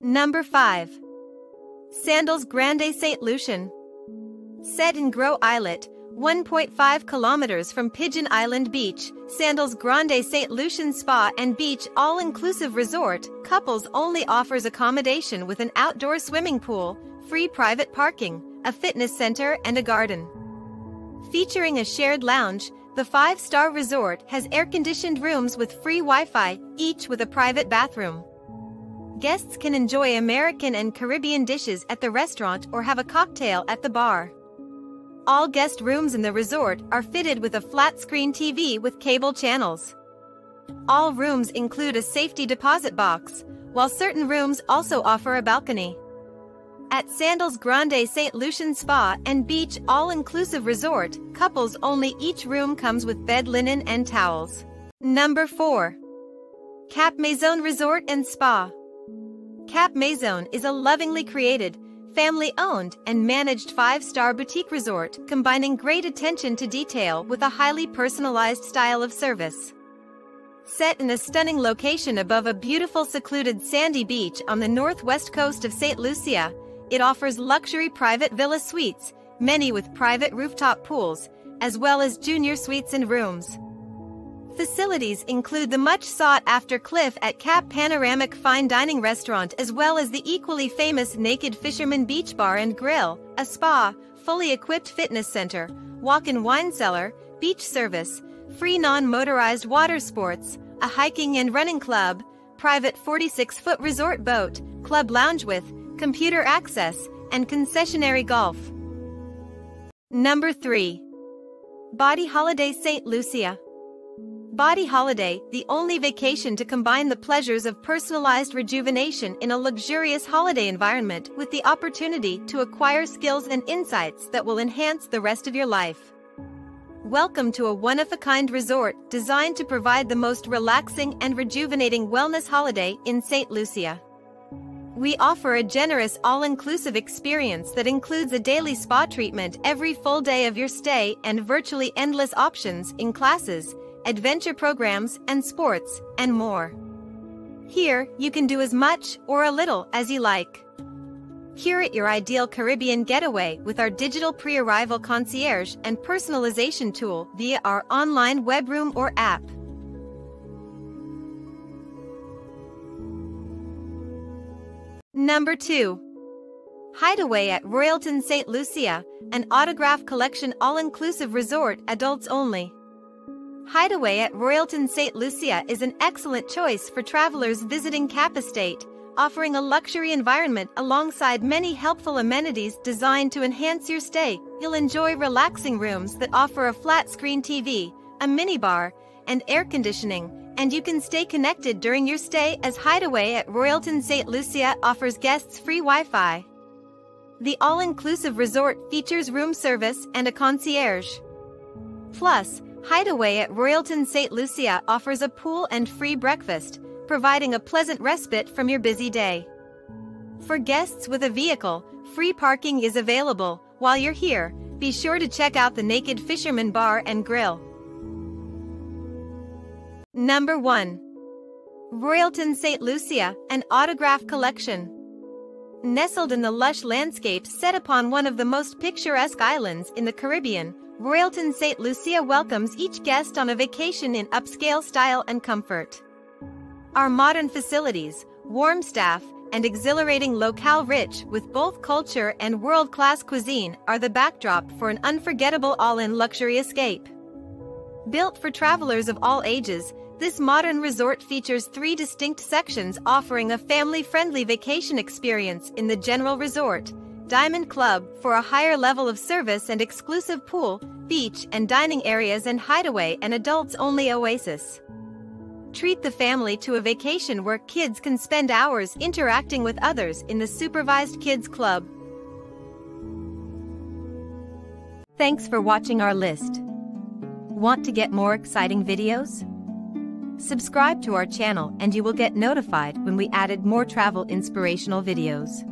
Number 5. Sandals Grande St. Lucian. Set in Gros Islet, 1.5 kilometers from Pigeon Island Beach, Sandals Grande St. Lucian Spa and Beach all-inclusive resort, couples only offers accommodation with an outdoor swimming pool, free private parking, a fitness center and a garden. Featuring a shared lounge, the five-star resort has air-conditioned rooms with free Wi-Fi, each with a private bathroom. Guests can enjoy American and Caribbean dishes at the restaurant or have a cocktail at the bar. All guest rooms in the resort are fitted with a flat-screen TV with cable channels. All rooms include a safety deposit box, while certain rooms also offer a balcony. At Sandals Grande St. Lucian Spa and Beach All-Inclusive Resort, couples only each room comes with bed linen and towels. Number 4. Cap Maison Resort and Spa. Cap Maison is a lovingly created, family-owned and managed five-star boutique resort combining great attention to detail with a highly personalized style of service. Set in a stunning location above a beautiful secluded sandy beach on the northwest coast of St. Lucia, it offers luxury private villa suites, many with private rooftop pools, as well as junior suites and rooms. Facilities include the much sought-after Cliff at Cap Panoramic Fine Dining Restaurant as well as the equally famous Naked Fisherman Beach Bar and Grill, a spa, fully equipped fitness center, walk-in wine cellar, beach service, free non-motorized water sports, a hiking and running club, private 46-foot resort boat, club lounge with, computer access, and concessionary golf. Number 3. Body Holiday St. Lucia Body Holiday, the only vacation to combine the pleasures of personalized rejuvenation in a luxurious holiday environment with the opportunity to acquire skills and insights that will enhance the rest of your life. Welcome to a one-of-a-kind resort designed to provide the most relaxing and rejuvenating wellness holiday in St. Lucia. We offer a generous all-inclusive experience that includes a daily spa treatment every full day of your stay and virtually endless options in classes, adventure programs, and sports, and more. Here, you can do as much or a little as you like. Curate your ideal Caribbean getaway with our digital pre-arrival concierge and personalization tool via our online web room or app. Number 2. Hideaway at Royalton St. Lucia, an autograph collection all-inclusive resort adults only. Hideaway at Royalton St. Lucia is an excellent choice for travelers visiting Cap Estate, offering a luxury environment alongside many helpful amenities designed to enhance your stay. You'll enjoy relaxing rooms that offer a flat-screen TV, a minibar, and air conditioning, and you can stay connected during your stay as Hideaway at Royalton St. Lucia offers guests free Wi-Fi. The all-inclusive resort features room service and a concierge. Plus, Hideaway at Royalton St. Lucia offers a pool and free breakfast, providing a pleasant respite from your busy day. For guests with a vehicle, free parking is available. While you're here, be sure to check out the Naked Fisherman Bar and Grill. Number 1. Royalton St. Lucia, an autograph collection. Nestled in the lush landscapes set upon one of the most picturesque islands in the Caribbean, Royalton St. Lucia welcomes each guest on a vacation in upscale style and comfort. Our modern facilities, warm staff, and exhilarating locale rich with both culture and world-class cuisine are the backdrop for an unforgettable all-in luxury escape. Built for travelers of all ages, this modern resort features three distinct sections offering a family-friendly vacation experience in the general resort, Diamond Club for a higher level of service and exclusive pool, beach and dining areas and hideaway and adults-only oasis. Treat the family to a vacation where kids can spend hours interacting with others in the Supervised Kids Club. Thanks for watching our list. Want to get more exciting videos? Subscribe to our channel and you will get notified when we added more travel inspirational videos.